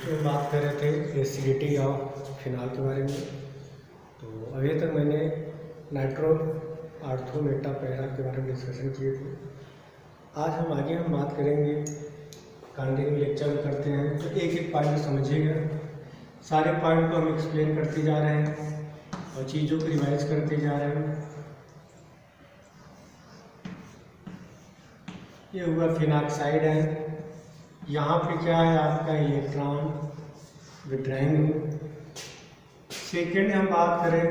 बच्चों बात कर रहे थे एसिडिटी ऑफ़ फिनाल के बारे में। तो अभी तक मैंने नाइट्रो आर्थो मेटा पैरा के बारे में डिस्कशन किए थे। आज हम आगे हम बात करेंगे कंटिन्यू लेक्चर करते हैं। तो एक एक पॉइंट समझिएगा। सारे पॉइंट को हम एक्सप्लेन करते जा रहे हैं और चीज़ों को रिवाइज करते जा रहे हैं। ये हुआ फिनाक्साइड है। यहाँ पे क्या है आपका इलेक्ट्रॉन विड्राइंग सेकेंड हम बात करें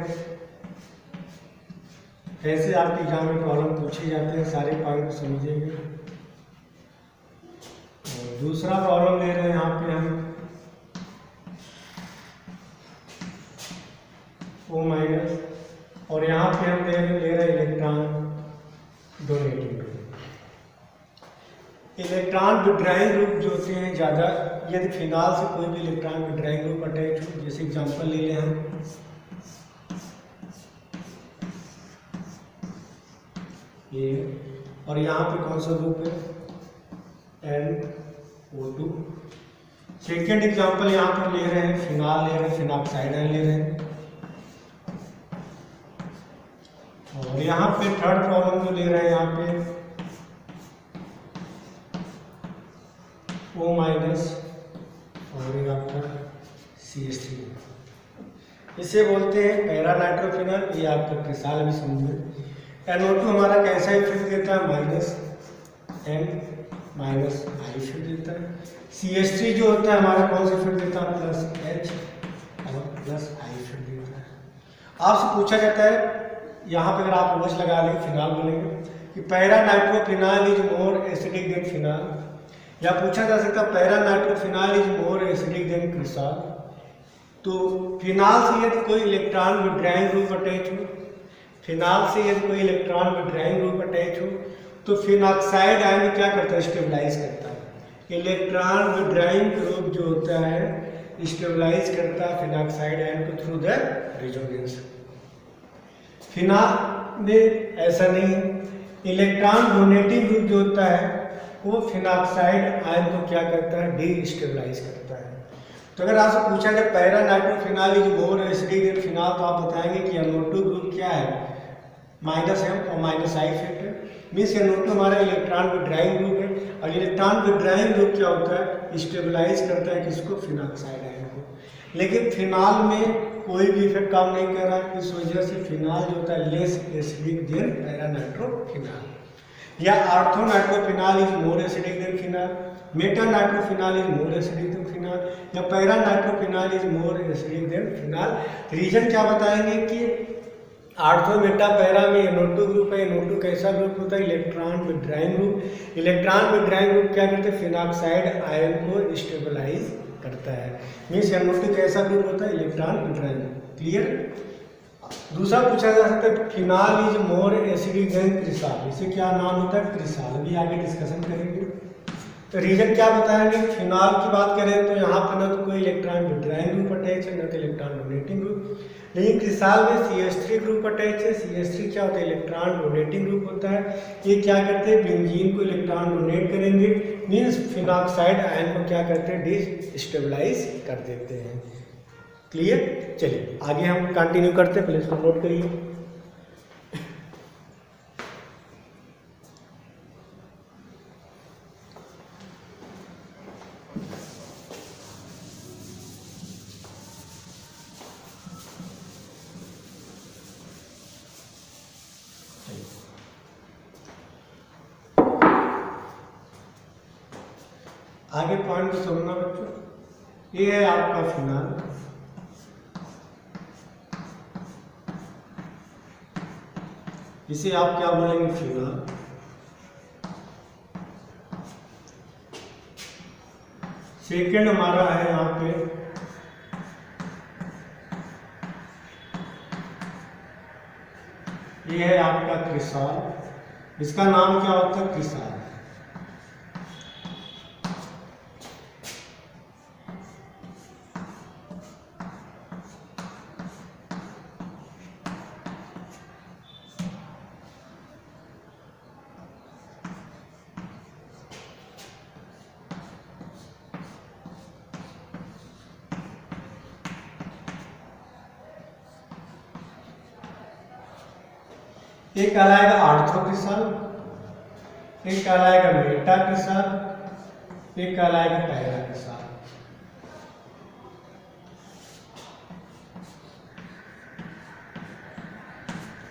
कैसे आपके एग्ज़ाम में प्रॉब्लम पूछे जाते हैं, सारे पॉइंट समझिएगा और दूसरा प्रॉब्लम ले रहे हैं यहाँ पे हम। ओ माइनस और यहाँ पे हम ले रहे हैं electron donating electron withdrawing group जो होते हैं ज़्यादा, यदि फिनाल से कोई भी इलेक्ट्रॉन विड्राइंग ग्रुप अटैच हो, जैसे एग्जांपल ले लें हम। ये, और यहाँ पे कौन सा ग्रुप है? N O two second example यहाँ पर ले रहे हैं फिनाल ले रहे हैं फिनाक्साइड ले रहे हैं। और यहाँ पे थर्ड प्रॉब्लम जो ले रहे हैं यहाँ पे ओ माइनस और ये आपका सी एस थ्री इसे बोलते हैं पैरा नाइट्रोफिनल ये आपका क्रिसाल भी समझे एनओ टू हमारा कैसा इफ़ेक्ट देता है? Minus N minus I effect देता है। सी एस थ्री जो होता है, हमारा कौन सा इफ़ेक्ट देता है? प्लस एच और प्लस आई इफ़ेक्ट देता है। आपसे पूछा जाता है, यहाँ पे अगर आप वॉच लगा लेंगे फिनाल बोलेंगे, कि para nitrophenol is more acidic than phenol या पूछा जा सकता है para nitrophenol is more acidic than cresol तो फिनाल से यदि कोई इलेक्ट्रॉन विड्राइंग ग्रुप अटैच हो फिनाल से यदि कोई इलेक्ट्रॉन विड्राइंग ग्रुप अटैच हो तो फिनाक्साइड आयन क्या करता है? स्टेबलाइज करता है. इलेक्ट्रॉन विड्राइंग ग्रुप जो होता है स्टेबलाइज करता है फिनाक्साइड आयन को थ्रू द रेजोनेंस फिनाल में ऐसा नहीं. इलेक्ट्रॉन डोनेटिंग ग्रुप जो होता है वो फिनाक्साइड आयन को क्या करता है? डी स्टेबलाइज करता है। तो अगर आपसे पूछा जाए, para nitrophenol is more acidic phenol तो आप बताएँगे कि एनओ2 ग्रुप क्या है? माइनस एम और माइनस आई इफ़ेक्ट है मीन्स एनओ2 हमारा इलेक्ट्रॉन विड्राइंग ग्रुप है, और इलेक्ट्रॉन विड्राइंग ग्रुप क्या होता है? स्टेबलाइज करता है किसको? फिनाक्साइड आयन को। लेकिन फिनाल में कोई भी इफ़ेक्ट काम नहीं कर रहा है, इस वजह से फिनाल जो होता है less acidic than para nitrophenol. या ortho nitrophenol is more acidic than phenol meta nitrophenol is more acidic than phenol, या para nitrophenol is more acidic than phenol. Reason क्या बताएँगे कि आर्थो मेटा, पैरा में एनओ2 group है एनओ2 कैसा group होता है? Electron withdrawing group electron withdrawing group क्या करते हैं? फिनाक्साइड आयन को स्टेबलाइज करता है। मीन्स एनओ2 कैसा ग्रुप होता है? इलेक्ट्रॉन विड्राइंग क्लियर दूसरा पूछा जा सकता है, phenol is more acidic than cresol. इसे क्या नाम होता है? क्रिसाल। भी आगे डिस्कशन करेंगे। तो रीजन क्या बताएँगे? फिनाल की बात करें तो यहाँ पर न तो कोई इलेक्ट्रॉन विड्राइंग ग्रुप अटैच है, न तो इलेक्ट्रॉन डोनेटिंग ग्रुप लेकिन क्रिसाल में C S three group attach है। सी एस थ्री क्या होता है? इलेक्ट्रॉन डोनेटिंग ग्रुप होता है। ये क्या करते हैं? बेंजीन को इलेक्ट्रॉन डोनेट करेंगे। मीन्स फिनाक्साइड आयन को क्या करते हैं? डिस्टेबलाइज कर देते हैं। क्लियर चलिए, आगे हम कंटिन्यू करते हैं पहले इसको नोट करिए। आगे पॉइंट समझना बच्चों। ये है आपका फिनाल इसे आप क्या बोलेंगे फिगर सेकेंड हमारा है यहाँ पे। ये है आपका किसान इसका नाम क्या होता है? क्रिसाल। एक कहलाएगा आर्थो के एक कहलाएगा मेटा के एक कहलाएगा पैरा के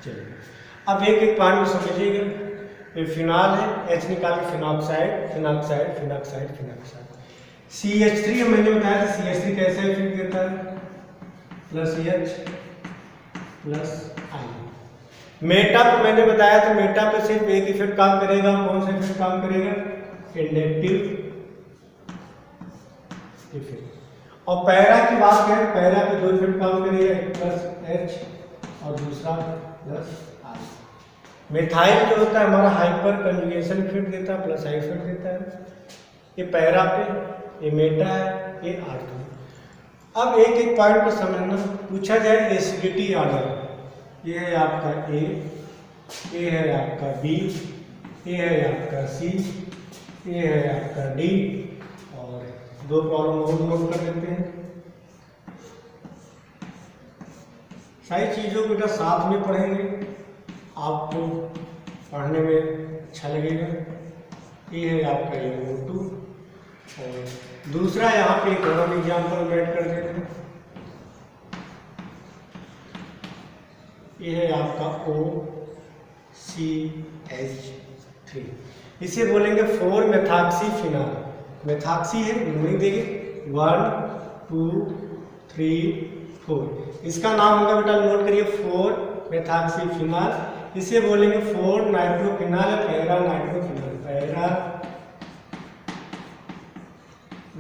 चलिए, अब एक एक पॉइंट को समझिएगा। ये फिनाल है एच निकाल के phenoxide phenoxide phenoxide phenoxide. C H three मैंने बताया था सी एच थ्री कैसे इफ़ेक्ट देता है? Plus H plus I meta पे मैंने बताया था, मेटा पे सिर्फ़ एक इफ़ेक्ट काम करेगा, कौन सा इफ़ेक्ट काम करेगा? इंडक्टिव। इफ़ेक्ट और पैरा की बात करें, पैरा पे दो इफ़ेक्ट काम करेगा, एक प्लस एच और दूसरा प्लस आई मिथाइल जो होता है, हमारा हाइपर कंजुगेशन इफ़ेक्ट देता है प्लस आई इफ़ेक्ट देता है। ये पैरा पे, ये मेटा है, ये आर्थो अब एक एक पॉइंट को समझना। पूछा जाए एसिडिटी ऑर्डर ये है आपका ए ये है आपका बी ए है आपका सी ए है आपका डी और दो प्रॉब्लम और नोट कर लेते हैं। सारी चीज़ों को बेटा साथ में पढ़ेंगे। आपको पढ़ने में अच्छा लगेगा। ये है आपका ये टू और दूसरा यहाँ पे एक और एग्ज़ाम्पल ऐड कर देते हैं। ये है आपका ओ सी एच थ्री इसे बोलेंगे फोर मेथाक्सी फिनाल मेथाक्सी है नंबरिंग देखिए वन टू थ्री फोर इसका नाम होगा बेटा नोट करिए फोर मेथाक्सी फिनाल इसे बोलेंगे four nitrophenol para nitrophenol para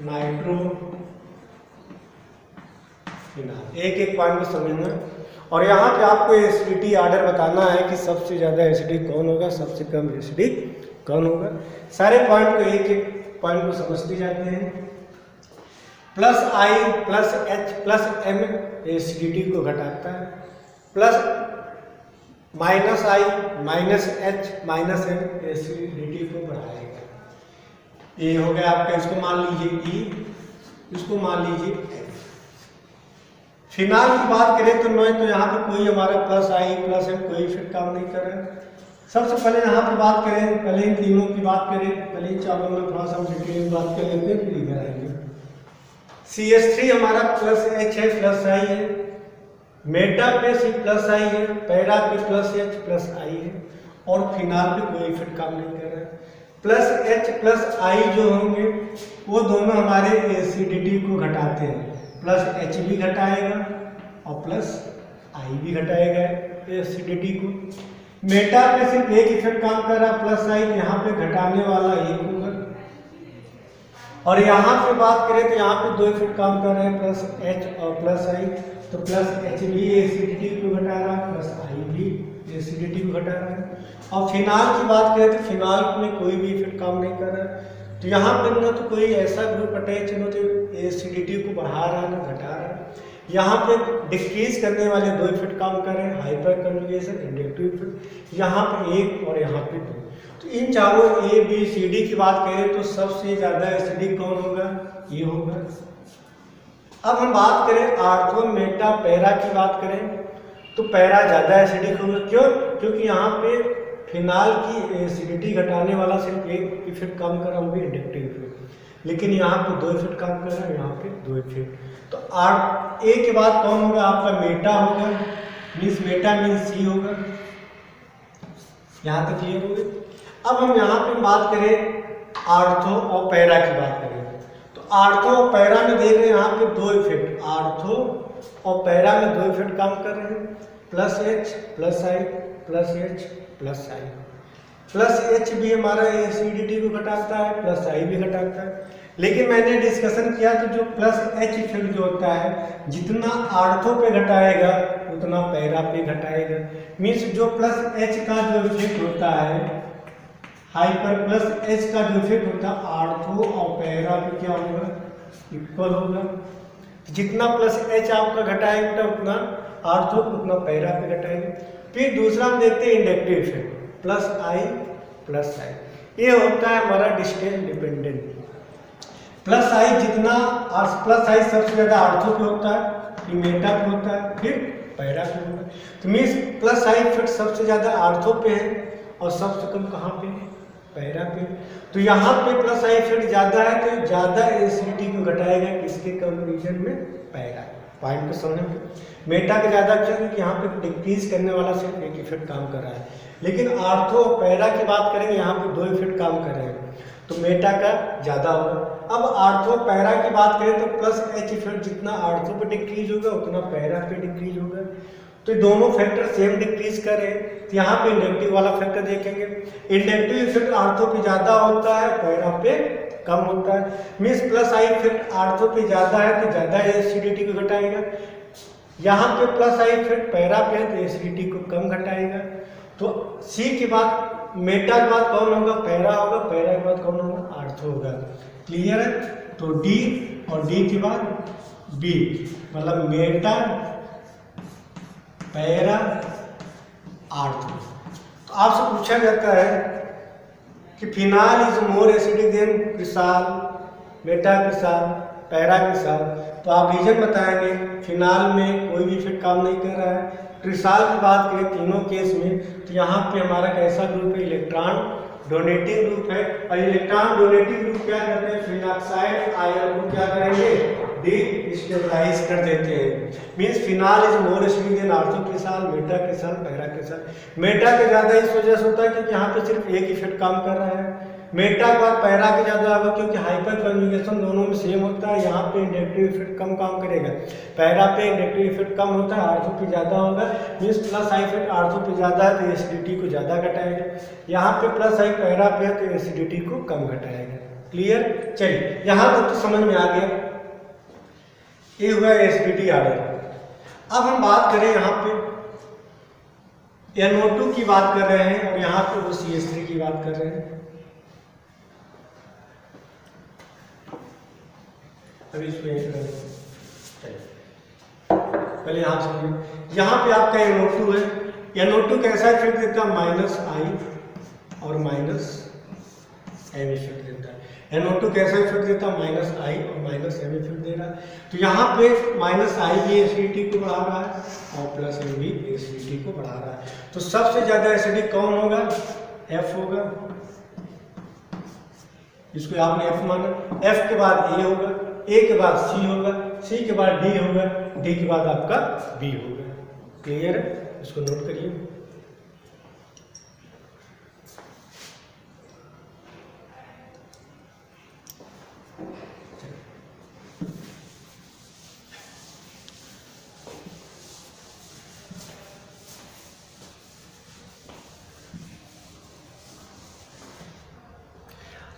nitro phenol एक एक पॉइंट को समझना। और यहाँ पे आपको एसिडिटी आर्डर बताना है कि सबसे ज़्यादा एसिडिक कौन होगा, सबसे कम एसिडिक कौन होगा। सारे पॉइंट को एक एक पॉइंट को समझते जाते हैं। Plus I plus H plus M acidity को घटाता है। Plus minus I minus H minus M acidity को बढ़ाएगा। ये हो गया आपका, इसको मान लीजिए ई इसको मान लीजिए एफ़ फिनाल की बात करें तो नोए तो यहाँ पे कोई हमारा प्लस आई प्लस एम कोई फिर काम नहीं कर रहा। है सबसे पहले यहाँ पे बात करें, पहले इन तीनों की बात करें, पहले इन चारों में थोड़ा सा हम डिटेल में बात कर लेते हैं, फिर इधर आएँगे। सी एस थ्री हमारा प्लस एच है प्लस आई है। मेटा पे सी प्लस आई है, पैरा पे प्लस एच प्लस आई है। और फिनाल पे कोई फिर काम नहीं कर रहा। है प्लस एच प्लस आई जो होंगे, वो दोनों हमारे एसिडिटी को घटाते हैं। प्लस एच भी घटाएगा और प्लस आई भी घटाएगा। एसिडिटी को। मेटा पे सिर्फ़ एक इफ़ेक्ट काम कर रहा, प्लस आई यहाँ पे घटाने वाला एक होगा। और यहाँ पे बात करें तो यहाँ पे दो इफ़ेक्ट काम कर रहे हैं, प्लस एच और प्लस आई तो प्लस एच भी एसिडिटी को घटा रहा, प्लस आई भी एसिडिटी को घटा रहा। है और फिनाल की बात करें तो फिनाल में कोई भी इफ़ेक्ट काम नहीं कर रहा। है तो यहाँ पर ना तो कोई ऐसा ग्रुप अटैच ना तो एसिडिटी को बढ़ा रहा है ना घटा रहा है। यहाँ पे डिक्रीज करने वाले दो इफ़ेक्ट काम कर रहे हैं हाइपर कन्जुगेशन इंडक्टिव इफ़ेक्ट यहाँ पे एक और यहाँ पे दो। तो इन चारों ए बी सी डी की बात करें तो सबसे ज़्यादा एसिडिक कौन होगा? ये होगा। अब हम बात करें आर्थो मेटा पैरा की बात करें तो पैरा ज़्यादा एसिडिक होगा। क्यों? क्योंकि यहाँ पे फिनाल की एसिडिटी घटाने वाला सिर्फ़ एक इफ़ेक्ट काम कर रहा होगा इंडक्टिव इफ़ेक्ट लेकिन यहाँ पे दो इफ़ेक्ट काम कर रहा है, यहाँ पे दो इफ़ेक्ट तो आर, ए के बाद कौन होगा? आपका मेटा होगा। मीन्स मेटा मीन्स सी होगा। यहाँ तक क्लियर हो गए। अब हम यहाँ पे बात करें आर्थो और पैरा की बात करें। तो आर्थो और पैरा में देख रहे हैं यहाँ पे दो इफ़ेक्ट आर्थो और पैरा में दो इफ़ेक्ट काम कर रहे हैं। Plus H plus I plus H plus I. Plus H भी हमारा एसिडिटी को घटाता है, प्लस आई भी घटाता है। लेकिन मैंने डिस्कशन किया कि जो प्लस एच इफ़ेक्ट जो होता है, जितना आर्थो पे घटाएगा, उतना पैरा पे घटाएगा। मीन्स जो प्लस एच का जो इफ़ेक्ट होता है हाइपर प्लस एच का जो इफ़ेक्ट होता है आर्थो और पैरा पे क्या होगा? इक्वल होगा। जितना प्लस एच आपका घटाएगा, उतना आर्थो उतना पैरा पे घटाएगा। फिर दूसरा हम देखते हैं inductive effect plus I plus I ये होता है हमारा डिस्टेंस डिपेंडेंट प्लस आई जितना प्लस आई सबसे ज़्यादा आर्थो पे होता है, फिर मेटा पे होता है, फिर पैरा पे होगा तो मीन्स प्लस आई इफ़ेक्ट सबसे ज़्यादा आर्थो पे है और सबसे कम कहाँ पे है? पैरा पे. तो यहाँ पे प्लस आई इफ़ेक्ट ज़्यादा है तो ज़्यादा एसिडिटी को घटाएगा किसके कंपेरिजन में? पैरा. पॉइंट को समझ में मेटा का ज़्यादा क्या है कि यहाँ पे डिक्रीज करने वाला सिर्फ़ एक इफ़ेक्ट काम कर रहा है। लेकिन आर्थो पैरा की बात करेंगे, यहाँ पे दो इफ़ेक्ट काम कर रहे हैं। तो मेटा का ज़्यादा होगा। अब आर्थो पैरा की बात करें तो प्लस एच इफ़ेक्ट जितना आर्थो पे डिक्रीज होगा, उतना पैरा पे डिक्रीज होगा। तो दोनों फैक्टर सेम डिक्रीज कर तो यहाँ पे इंडक्टिव वाला फैक्टर देखेंगे। इंडक्टिव इफ़ेक्ट आर्थो पे ज़्यादा होता है, पैरा पे कम होता है। Means plus I effect ortho पे ज़्यादा है तो ज़्यादा एसिडिटी को घटाएगा। यहाँ पे प्लस आई इफ़ेक्ट पैरा पे है तो एसिडिटी को कम घटाएगा। तो सी के बाद मेटा के बाद कौन होगा? पैरा होगा। पैरा के बाद कौन होगा? आर्थो होगा। क्लियर है? तो डी और डी के बाद बी मतलब मेटा पैरा आर्थो तो आपसे पूछा जाता है कि phenol is more acidic than cresol बेटा क्रिसाल, पैरा क्रिसाल। तो आप रीजन बताएँगे, फिनाल में कोई भी इफ़ेक्ट काम नहीं कर रहा है। क्रिसाल की बात करें तीनों केस में तो यहाँ पे हमारा कैसा ग्रुप है, इलेक्ट्रॉन डोनेटिंग ग्रुप है। और इलेक्ट्रॉन डोनेटिंग ग्रुप क्या करते हैं? फिनाक्साइड आयन को क्या करेंगे? डी स्टेबलाइज कर देते हैं। Means phenol is more acidic than ortho cresol meta cresol para cresol meta के ज़्यादा इस वजह से होता है क्योंकि यहाँ पे सिर्फ़ एक इफ़ेक्ट काम कर रहा है। मेटा के पैरा के ज़्यादा होगा क्योंकि हाइपर कन्जुगेशन दोनों में सेम होता है। यहाँ पे इंडक्टिव इफ़ेक्ट कम काम करेगा। पैरा पे इंडक्टिव इफ़ेक्ट कम होता है आर्थो पे ज़्यादा होगा। Means plus I effect ortho पे ज़्यादा है तो एसिडिटी को ज़्यादा घटाएगा। यहाँ पे प्लस आई पैरा पे है तो एसिडिटी को कम घटाएगा। क्लियर चलिए, यहाँ तक तो समझ में आ गया। ये हुआ एसिडिटी आर्डर अब हम बात करें यहाँ पे। NO2 की बात कर रहे हैं और यहाँ पे वो CH3 की बात कर रहे हैं। अभी इसको एक चलिए। पहले यहाँ समझिए। यहाँ पे आपका NO2 है। NO2 कैसा इफ़ेक्ट देता है माइनस आई और माइनस एम इफ़ेक्ट देता है। NO2 कैसा इफ़ेक्ट देता है? माइनस आई और माइनस एम इफ़ेक्ट दे रहा है। तो यहाँ पे माइनस आई भी एसिडिटी को बढ़ा रहा है और प्लस एम भी एसिडिटी को बढ़ा रहा है। तो सबसे ज़्यादा एसिडिक कौन होगा? एफ़ होगा। इसको आपने एफ़ माना। एफ़ के बाद ए होगा। ए के बाद सी होगा। सी के बाद डी होगा। डी के बाद आपका बी होगा। क्लियर है? इसको नोट करिए।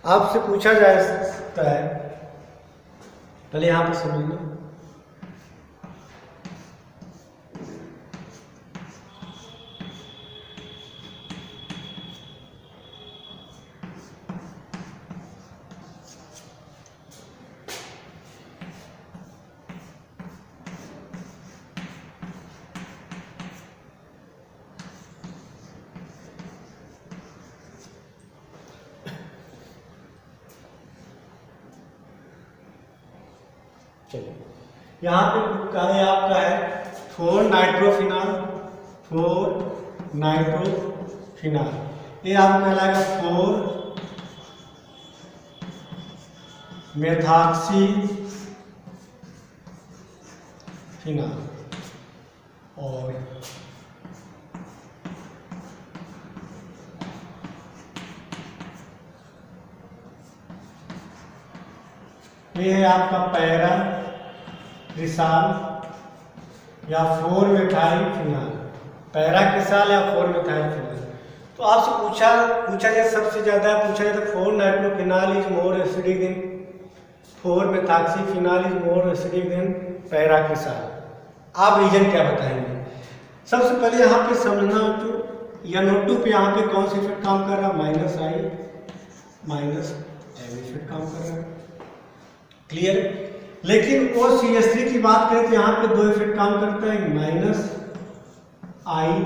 आपसे पूछा जा सकता है पहले यहाँ पर समझ लो मेथाक्सी फिनाल और ये है आपका पैरा क्रिसाल या four methyl phenol para cresol या फोर मिथाइल फिनाल तो आपसे पूछा पूछा जाए, सबसे ज़्यादा पूछा जाए तो four nitrophenol is more acidic than four methoxy phenol is more acidic than para cresol आप रीजन क्या बताएँगे? सबसे पहले यहाँ पे समझना तो या नोटू पे यहाँ पे कौन सा इफ़ेक्ट काम कर रहा है? Minus I, minus M effect काम कर रहा है। क्लियर? लेकिन ओ सी एस थ्री की बात करें तो यहाँ पे दो इफ़ेक्ट काम करता है माइनस आई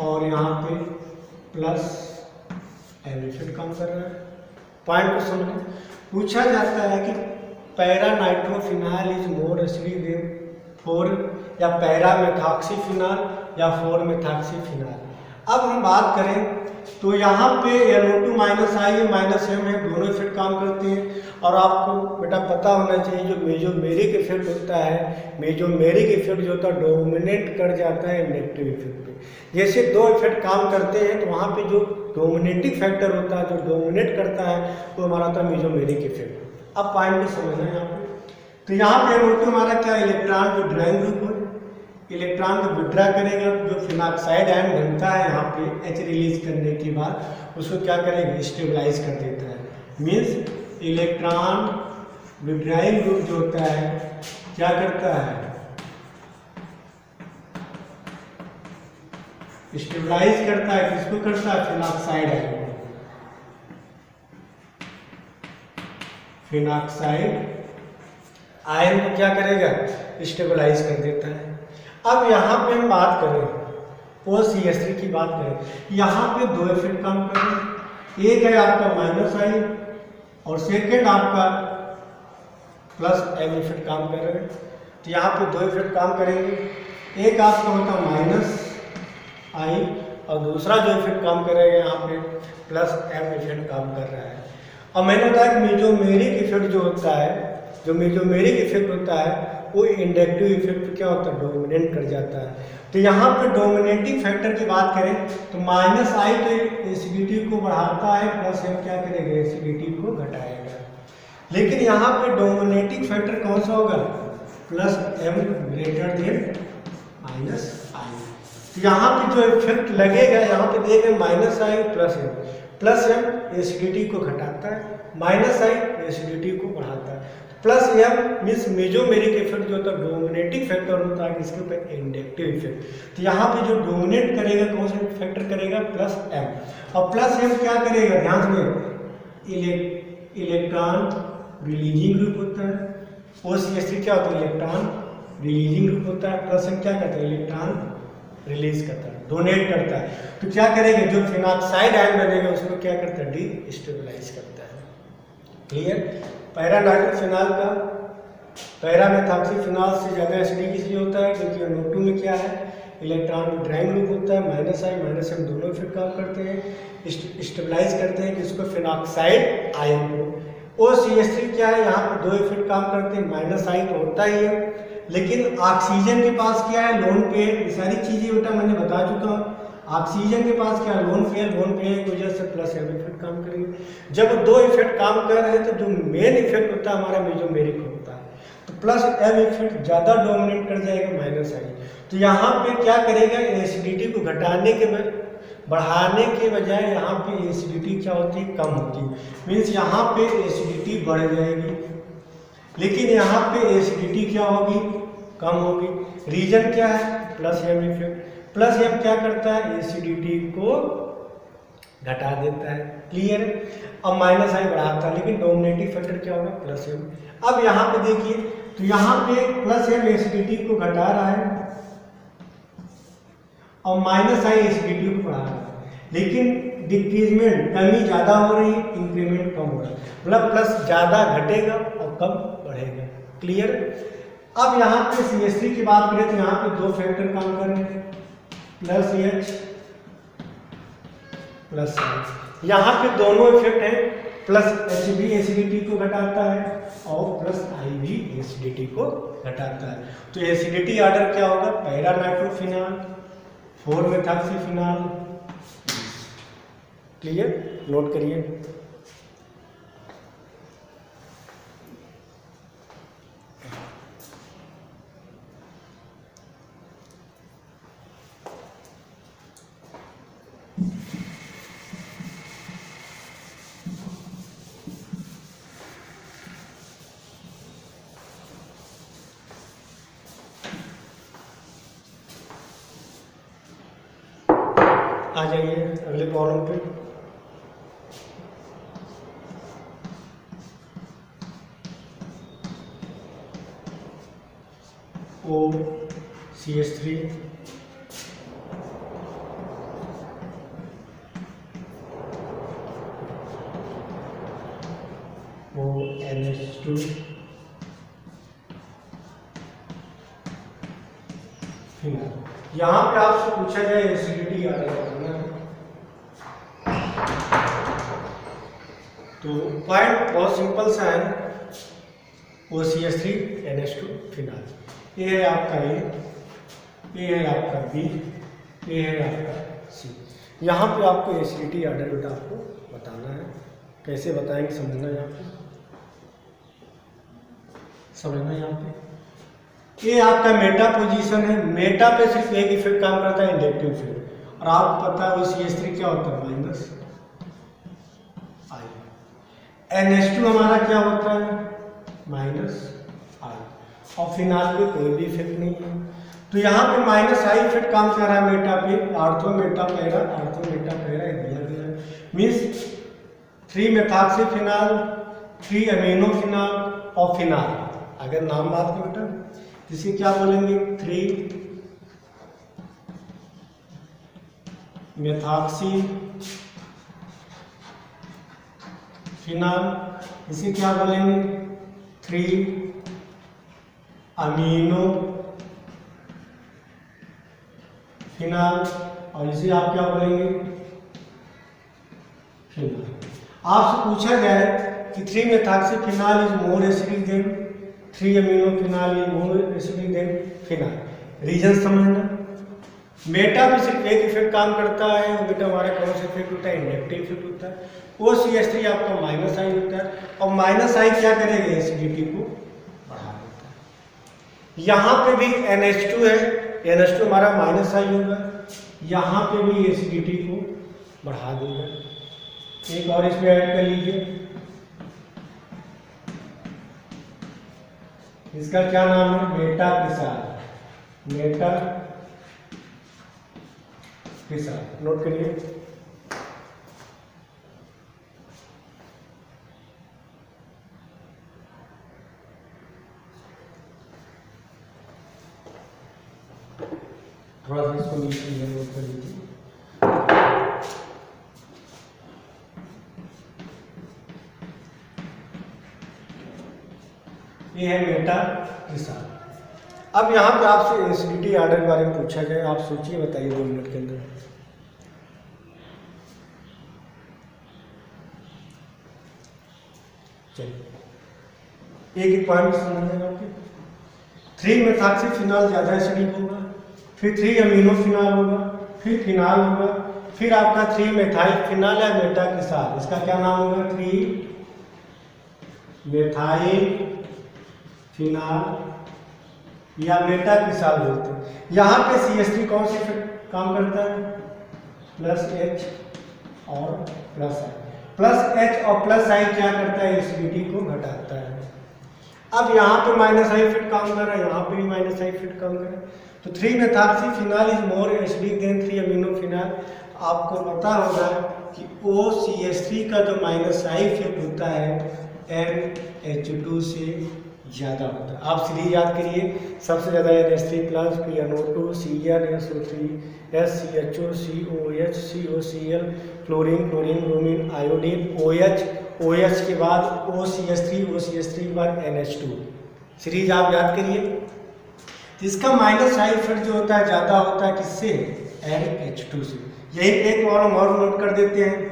और यहाँ पे प्लस एम इफ़ेक्ट काम कर रहा है। पॉइंट को समझो पूछा जाता है कि para nitrophenyl is more acidic than four या पैरा मेथाक्सीफिनाल या फोर मेथाक्सीफिनाल? अब हम बात करें तो यहाँ पे L O two minus I है माइनस एम है, दोनों इफ़ेक्ट काम करते हैं। और आपको बेटा पता होना चाहिए, जो मेजोमेरिक इफ़ेक्ट होता है, मेजोमेरिक इफ़ेक्ट जो होता है डोमिनेट कर जाता है नेगेटिव इफ़ेक्ट पे। जैसे दो इफ़ेक्ट काम करते हैं तो वहाँ पे जो डोमिनेटिंग फैक्टर होता है, जो डोमिनेट करता है, वो तो हमारा होता है मेजोमेरिक इफ़ेक्ट अब पॉइंट को समझना है यहाँ पे तो यहाँ पे एल हमारा क्या इलेक्ट्रॉन जो ड्राइंग ग्रुप है इलेक्ट्रॉन को विड्रा करेगा, जो फिनाक्साइड आयन बनता है यहाँ पे एच रिलीज़ करने के बाद, उसको क्या करेगा? स्टेबलाइज कर देता है. मीन्स इलेक्ट्रॉन विड्राइंग ग्रुप जो होता है, क्या करता है? स्टेबलाइज करता है, किसको करता है फिनाक्साइड आयन फिनाक्साइड आयन को क्या करेगा? स्टेबलाइज कर देता है। अब यहाँ पे हम बात करें ओ सी एस की बात करें। यहाँ पे दो इफ़ेक्ट काम कर हैं। एक है आपका माइनस आई और सेकेंड आपका प्लस एम इफ़ेक्ट काम कर रहे हैं। तो यहाँ पे दो इफ़ेक्ट काम करेंगे। एक आपका होता है माइनस आई और दूसरा जो इफ़ेक्ट काम करेगा यहाँ पे प्लस एम इफ़ेक्ट काम कर रहा है। और मैंने बताया कि मेजोमेरिक इफ़ेक्ट जो होता है, जो मेजोमेरिक इफ़ेक्ट होता है, वो इंडक्टिव इफ़ेक्ट क्या होता है? डोमिनेट कर जाता है। तो यहाँ पे डोमिनेटिंग फैक्टर की बात करें तो माइनस आई तो एसिडिटी को बढ़ाता है प्लस एम क्या करेगा? एसिडिटी को घटाएगा। लेकिन यहाँ पे डोमिनेटिंग फैक्टर कौन सा होगा? Plus M greater than minus यहाँ पे जो इफ़ेक्ट लगेगा यहाँ पे देखें minus I plus M plus M acidity को घटाता है माइनस आई एसिडिटी को बढ़ाता है plus M means mesomeric effect जो होता है डोमिनेटिंग फैक्टर होता है इसके ऊपर इंडक्टिव इफ़ेक्ट तो यहाँ पे जो डोमिनेट करेगा कौन सा फैक्टर करेगा प्लस एम और प्लस एम क्या करेगा ध्यान में इलेक्ट्रॉन रिलीजिंग ग्रुप होता है ओ सी एस क्या होता है इलेक्ट्रॉन रिलीजिंग ग्रुप होता है प्लस एम क्या करता है इलेक्ट्रॉन रिलीज़ करता है, डोनेट करता है। तो क्या करेगा? जो फिनाक्साइड आयन बनेगा, उसको क्या करता है? डी स्टेबलाइज करता है। क्लियर? पैरा फिनाल का, पैरा फिनाल से ज़्यादा एसिडिक इसलिए होता है, क्योंकि नोटू में क्या है? इलेक्ट्रॉन ड्राइंग लूप होता है, माइनस आई, माइनस एम दोनों फिर काम करते हैं। स्टेबलाइज करते हैं किसको फिनॉक्साइड आयन को ओ सी एस थ्री क्या है? यहाँ पर दो इफ़ेक्ट काम करते हैं, माइनस आई तो होता ही है। लेकिन ऑक्सीजन के पास क्या है? लोन पेयर सारी चीज़ें बेटा मैंने बता चुका हूँ। ऑक्सीजन के पास क्या लोन फेयर लोन पे की वजह से प्लस एम इफ़ेक्ट काम करेंगे। जब दो इफ़ेक्ट काम कर रहे हैं तो जो मेन इफ़ेक्ट होता है, हमारा मेजोमेरिक होता है। तो प्लस एम इफ़ेक्ट ज़्यादा डोमिनेट कर जाएगा माइनस आई तो यहाँ पे क्या करेगा? एसिडिटी को घटाने के बढ़ाने के बजाय यहाँ पे एसिडिटी क्या होती है? कम होती है। मीन्स यहाँ पे एसिडिटी बढ़ जाएगी। लेकिन यहाँ पे एसिडिटी क्या होगी? कम होगी। रीजन क्या है? Plus M effect plus M क्या करता है? एसिडिटी को घटा देता है। क्लियर अब माइनस आई बढ़ाता है, लेकिन डोमिनेटिव फैक्टर क्या होगा? प्लस एम अब यहाँ पे देखिए तो यहाँ पे प्लस एम एसिडिटी को घटा रहा है और माइनस आई एसिडिटी को बढ़ा रहा है। लेकिन डिक्रीजमेंट कमी ज़्यादा हो रही है इंक्रीमेंट कम हो रहा है। मतलब प्लस ज़्यादा घटेगा और कम क्लियर अब यहाँ पे सी की बात करें तो यहाँ पे दो फैक्टर काम कर रहे हैं प्लस एच प्लस यहाँ पे दोनों इफ़ेक्ट है। प्लस एच भी एसिडिटी को घटाता है और प्लस आई भी एसिडिटी को घटाता है। तो एसिडिटी ऑर्डर क्या होगा? Para nitrophenol four methoxyphenol clear note करिए। NH2 टू यहाँ पे आपसे पूछा जाए एसिडिटी आ रही है ना तो पॉइंट बहुत सिंपल सा है। O C S three N S two phenol A है आपका ए ए है आपका बी ए है आपका सी यहाँ पे आपको एसिडिटी आर्डर बेटा आपको बताना है। कैसे बताएँगे समझना है आपको समझना यहाँ पे? ये आपका मेटा पोजीशन है। मेटा पे सिर्फ़ एक इफ़ेक्ट काम करता है इंडक्टिव इफ़ेक्ट और आपको पता है वो सी एस थ्री क्या होता है? Minus I N H two हमारा क्या होता है? माइनस आई और फिनाल पे कोई भी इफ़ेक्ट नहीं है। तो यहाँ पे माइनस आई इफ़ेक्ट काम कर रहा है मेटा पे। Ortho meta para ortho meta para दिया गया means three methoxy phenol three amino phenol और फिनाल अगर नाम बात करें बेटा इसे क्या बोलेंगे? थ्री मेथाक्सी फिनाल इसे क्या बोलेंगे? थ्री अमीनो फिनाल और इसे आप क्या बोलेंगे? फिनाल आपसे पूछा जाए कि three methoxy phenol is more acidic than three amino phenol more acidic than phenol reason समझना। मेटा भी सिर्फ़ एक इफ़ेक्ट काम करता है वो बेटा हमारा कौन सा इफ़ेक्ट होता है? इंडक्टिव इफ़ेक्ट होता है। ओ सी एस थ्री आपका माइनस आई होता है। और माइनस आई क्या करेगा? एसिडिटी को बढ़ा देता है। यहाँ पे भी एन एच टू है। एन एच टू हमारा माइनस आई होगा। यहाँ पे भी एसिडिटी को बढ़ा देगा। एक और इसमें ऐड कर लीजिए। इसका क्या नाम है? मेटा पिसार। मेटा पिसार। नोट करिए थोड़ा सा इसको नीचे नोट कर लीजिए मेटा किसान अब यहाँ पे आपसे एसिडिटी ऑर्डर के बारे में पूछा जाए आप सोचिए, बताइए दो मिनट के अंदर। चलिए। एक एक पॉइंट समझना आपके थ्री मेथाक्सी फिनाल ज़्यादा एसिडिक होगा। फिर थ्री अमीनो फिनाल होगा। फिर फिनाल होगा। फिर आपका थ्री मेथाइल फिनाल या मेटा किसाल इसका क्या नाम होगा? थ्री मेथाइल फिनाल या मेटा किसाल बोलते हैं। यहाँ पे सी एस टी कौन से काम करता है? प्लस एच और प्लस आई प्लस एच और प्लस आई क्या करता है? एसिडिटी को घटाता है। अब यहाँ पे माइनस आई फिट काम कर रहा है, यहाँ पे भी माइनस आई फिट काम कर रहा है। तो three methoxy phenol is more acidic than three amino phenol आपको पता होगा कि ओ सी एस थ्री का जो माइनस आई फिट होता है एन एच टू से ज़्यादा होता है। आप सीरीज़ याद करिए, सबसे ज़्यादा N S three plus P N O two C N S O three S C H O C O H C O C L fluorine chlorine bromine iodine O H O H के बाद O C S three O C S three के बाद N H to series आप याद करिए। इसका minus side effect जो होता है, ज़्यादा होता है किससे? एन एच टू से। यही एक प्रॉब्लम और नोट कर देते हैं।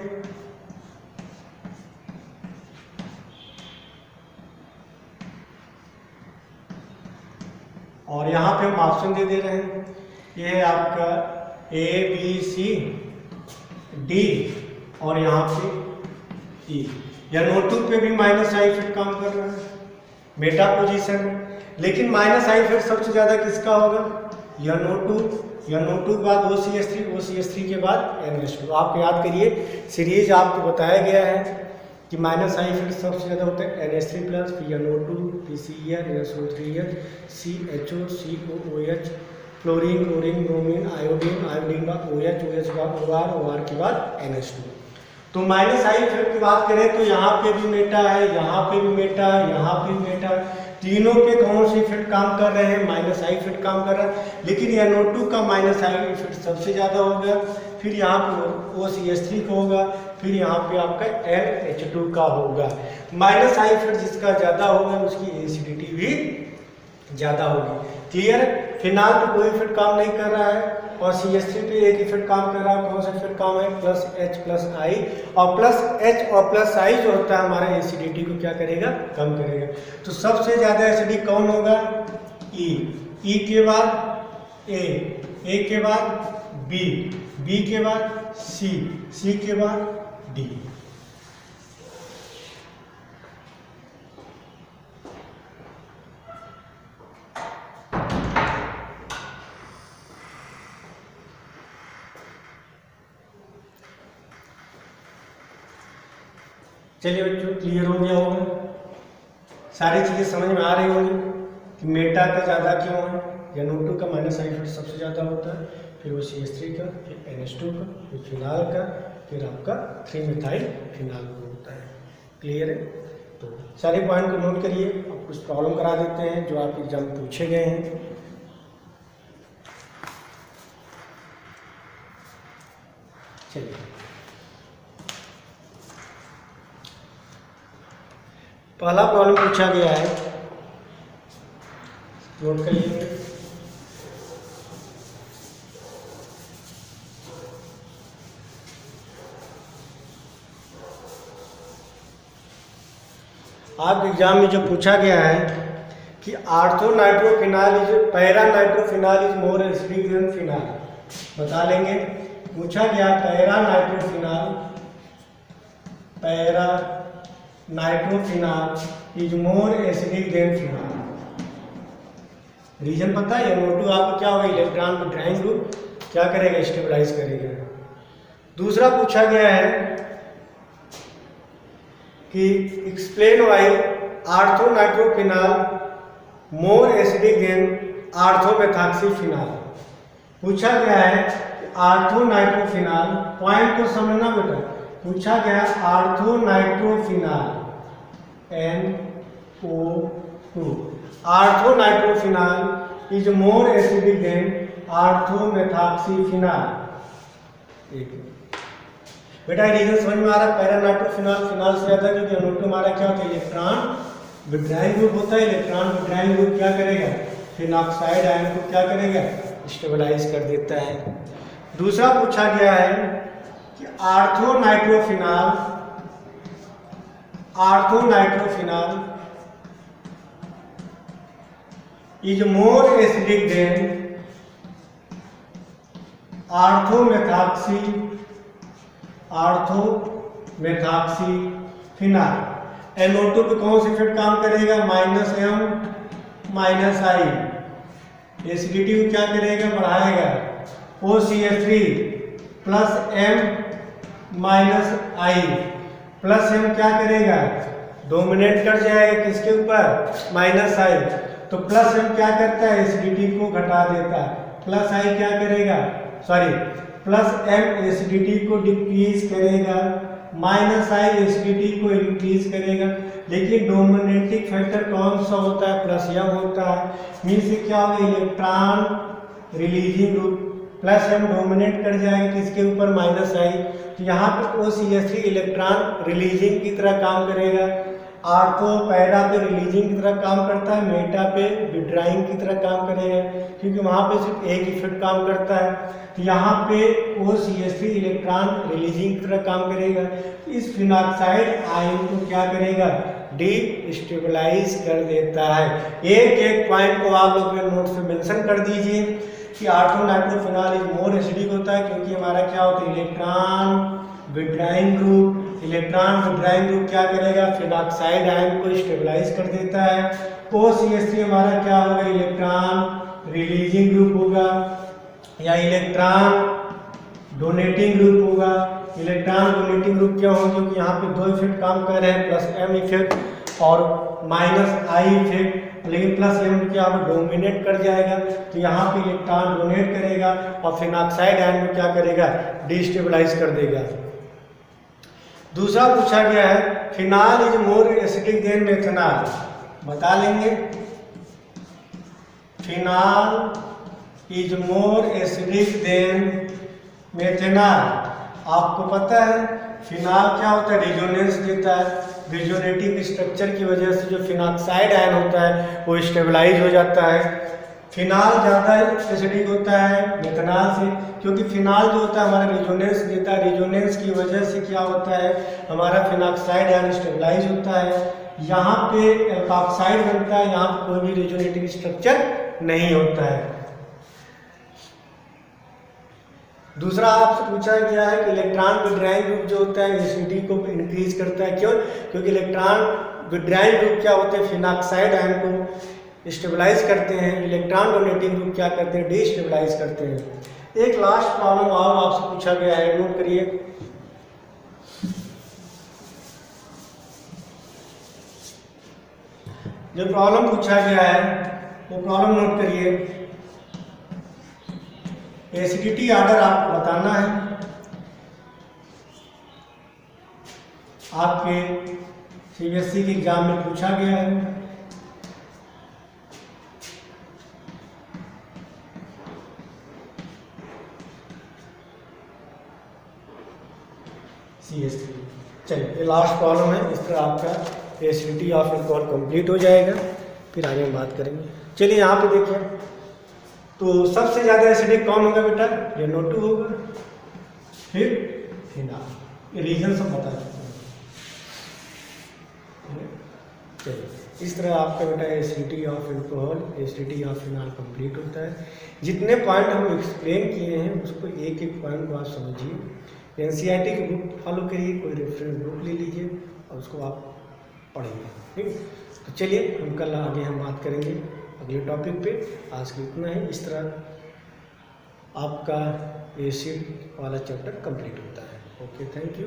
और यहाँ पे हम ऑप्शन दे दे रहे हैं। ये है आपका ए बी सी डी और यहाँ पे ई या नोट टू पे भी माइनस आई फिट काम कर रहा है। मेटा पोजीशन लेकिन माइनस आई फिट सबसे ज़्यादा किसका होगा? या नोट टू या नोट टू के बाद O C S three O C S three के बाद एन एस टू आप याद करिए सीरीज़ आपको बताया गया है कि माइनस आई फिट सबसे ज़्यादा होता है N S three plus P N O two P C N S O three H C H O C O O H fluorine chlorine bromine iodine iodine का ओ एच ओ एच का O R O R के बाद N S two तो minus I fit की बात करें तो यहाँ पे भी मेटा है, यहाँ पे भी मेटा है, यहाँ पे भी मेटा है। तीनों पे कौन सी फिट काम कर रहे हैं? माइनस आई फिट काम कर रहा है। लेकिन यह नोट टू का माइनस आई फिट सबसे ज़्यादा होगा फिर यहाँ पे ओ सी एस थ्री का होगा। फिर यहाँ पे आपका एन एच टू का होगा। माइनस आई फिट जिसका ज़्यादा होगा, उसकी एसिडिटी भी ज़्यादा होगी। क्लियर फिनाल पे कोई इफ़ेक्ट काम नहीं कर रहा है और सी एस थ्री पे एक इफ़ेक्ट काम कर रहा है कौन सा इफ़ेक्ट काम है प्लस एच प्लस आई और प्लस एच और प्लस आई जो होता है हमारे एसिडिटी को क्या करेगा? कम करेगा। तो सबसे ज़्यादा एसिडिक कौन होगा? ई e. ई e के बाद ए ए के बाद बी बी के बाद सी सी के बाद डी चलिए बच्चों क्लियर हो गया होगा। सारी चीज़ें समझ में आ रही होंगी कि मेटा का ज़्यादा क्यों है, या नोटू का माइनस इफ़ेक्ट सबसे ज़्यादा होता है, फिर वो सी एस थ्री का, फिर एन एस टू का, फिर फिनाल का फिर आपका थ्री मिथाइल फिनाल होता है। क्लियर है? तो सारे पॉइंट को नोट करिए। आप कुछ प्रॉब्लम करा देते हैं, जो आप एग्ज़ाम पूछे गए हैं। चलिए। पहला प्रॉब्लम पूछा गया है। नोट कर लीजिए आप एग्ज़ाम में जो पूछा गया है कि ortho nitrophenol is para nitrophenol is more acidic than phenol. बता लेंगे। पूछा गया, para nitrophenol para nitrophenol is more acidic than phenol. Reason पता है? NO2 आपको क्या होगा? इलेक्ट्रॉन को ड्राइंग ग्रुप क्या करेगा? स्टेबलाइज करेगा। दूसरा पूछा गया है कि explain why ortho nitrophenol more acidic than orthomethoxyphenol पूछा गया है आर्थो नाइट्रोफिनाल पॉइंट को समझना बेटा। पूछा गया ortho nitrophenol N O two ortho is more acidic than orthomethoxyphenol एक बेटा रीजन समझ में आ रहा है पैरा नाइट्रोफिनाल फिनाल से ज़्यादा क्योंकि अणु हमारा क्या होता है इलेक्ट्रॉन विड्राइंग ग्रुप होता है इलेक्ट्रॉन विड्राइंग ग्रुप क्या करेगा? फिनॉक्साइड आयन को क्या करेगा? स्टेबलाइज कर देता है। दूसरा पूछा गया है कि ortho nitrophenol orthonitrophenol is more acidic than arthomethoxy orthomethoxyphenol NO2 पे कौन सा इफ़ेक्ट काम करेगा? Minus M minus I acidity को क्या करेगा? बढ़ाएगा। O C F three plus M minus I plus M क्या करेगा? डोमिनेट कर जाएगा किसके ऊपर? माइनस आई तो प्लस एम क्या करता है? एसिडिटी को घटा देता है। प्लस आई क्या करेगा? सॉरी प्लस एम एसिडिटी को डिक्रीज करेगा माइनस आई एसिडिटी को इंक्रीज करेगा। लेकिन डोमिनेटिंग फैक्टर कौन सा होता है? प्लस यम होता है। मीन से क्या होगा? Electron releasing group plus M dominate कर जाएगा किसके ऊपर? माइनस आई तो यहाँ पर O C S electron releasing की तरह काम करेगा। आर्थो पैरा पे रिलीजिंग की तरह काम करता है मेटा पे विड्राइंग की तरह काम करेगा। क्योंकि वहाँ पे सिर्फ़ एक इफ़ेक्ट काम करता है। यहाँ पे O C S three electron releasing की तरह काम करेगा। इस फिनॉक्साइड आयन को क्या करेगा? डी स्टेबलाइज कर देता है। एक एक पॉइंट को आप लोग नोट से मेंशन कर दीजिए कि ortho nitrophenol is more acidic होता है क्योंकि हमारा क्या होता है? Electron withdrawing group electron withdrawing group क्या करेगा? फिनॉक्साइड आयन को स्टेबलाइज कर देता है। ओ सी एस थ्री हमारा क्या होगा? इलेक्ट्रॉन रिलीजिंग ग्रुप होगा। या इलेक्ट्रॉन डोनेटिंग ग्रुप होगा। इलेक्ट्रॉन डोनेटिंग ग्रुप क्या होगा? क्योंकि यहाँ पे दो इफ़ेक्ट काम कर रहे हैं प्लस एम इफ़ेक्ट और माइनस आई इफ़ेक्ट लेकिन प्लस एम क्या डोमिनेट कर जाएगा। तो यहाँ पे इलेक्ट्रॉन डोनेट करेगा और फिनॉक्साइड आयन में क्या करेगा? डिस्टेबलाइज कर देगा। दूसरा पूछा गया है phenol is more acidic than methanol बता लेंगे। Phenol is more acidic than methanol आपको पता है फिनाल क्या होता है? रिजोनेंस देता है। रिजोनेटिव स्ट्रक्चर की वजह से जो फिनाक्साइड आयन होता है, वो स्टेबलाइज हो जाता है। फिनाल ज़्यादा एसिडिक होता है मिथनाल से, क्योंकि फिनाल जो होता है, हमारा रिजोनेंस देता है। रिजोनेंस की वजह से क्या होता है? हमारा फिनाक्साइड आयन स्टेबलाइज होता है। यहाँ पे एल्काक्साइड बनता है, यहाँ पे कोई भी रिजोनेटिव स्ट्रक्चर नहीं होता है। दूसरा आपसे पूछा गया है कि इलेक्ट्रॉन विड्राइंग ग्रुप जो होता है एसिडिटी को इंक्रीज करता है। क्यों? क्योंकि इलेक्ट्रॉन विड्राइंग ग्रुप क्या होते हैं? फिनाक्साइड आयन को स्टेबलाइज करते हैं। इलेक्ट्रॉन डोनेटिंग ग्रुप क्या करते हैं? डिस्टेबलाइज करते हैं। एक लास्ट प्रॉब्लम और आपसे पूछा गया है नोट करिए। जो प्रॉब्लम पूछा गया है, वो प्रॉब्लम नोट करिए। एसिडिटी ऑर्डर आपको बताना है। आपके सीबीएसई के एग्ज़ाम में पूछा गया है। सी एस चलिए लास्ट कॉलम है। इस तरह आपका एसिडिटी ऑफ़ एल्कोहल कंप्लीट हो जाएगा। फिर आगे हम बात करेंगे। चलिए, यहाँ पे देखिए। तो सबसे ज़्यादा एसिडिक कौन होगा बेटा? रेनो टू होगा। फिर फिनाल रीजन सब बता चुके हैं। इस तरह आपका बेटा acidity of alcohol acidity of phenol complete होता है। जितने पॉइंट हम एक्सप्लेन किए हैं, उसको एक एक पॉइंट को आप समझिए। एन सी आई टी की बुक फॉलो करिए, कोई रेफरेंस बुक ले लीजिए, और उसको आप पढ़िए। ठीक तो चलिए, हम कल आगे हम बात करेंगे। अगले टॉपिक पे। आज के इतना ही। इस तरह आपका एसिड वाला चैप्टर कंप्लीट होता है। Okay thank you